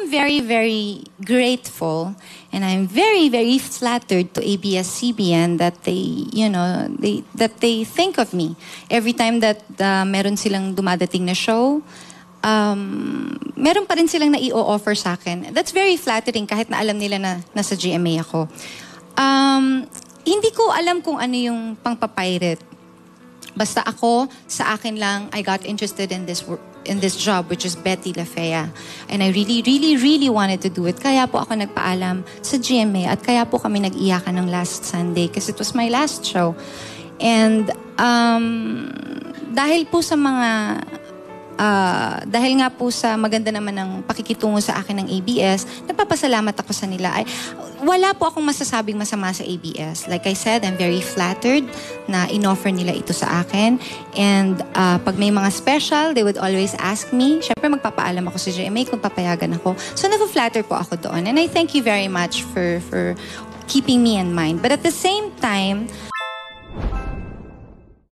am very, very grateful and I'm very, very flattered to ABS-CBN that they, you know, they, that they think of me. Every time that uh, meron silang dumadating na show, um, meron pa rin silang na-i-offer sa akin. That's very flattering kahit na alam nila na nasa GMA ako. Um, hindi ko alam kung ano yung pangpapirate. Basta ako, sa akin lang, I got interested in this work in this job, which is Betty La Fea. And I really, really, really wanted to do it. Kaya po ako nagpaalam sa GMA at kaya po kami nag-iyakan ng last Sunday kasi it was my last show. And um, dahil po sa mga Ah, dahil nga po sa maganda naman ng pakikitungo sa akin ng ABS, nagpapasalamat ako sa nila. Ay, wala po akong masasabing masama sa ABS. Like I said, I'm very flattered na inoffer nila ito sa akin. And uh, pag may mga special, they would always ask me. Siyempre, magpapaalam ako sa GMA kung papayagan ako. So, nag-flatter po ako doon. And I thank you very much for, for keeping me in mind. But at the same time,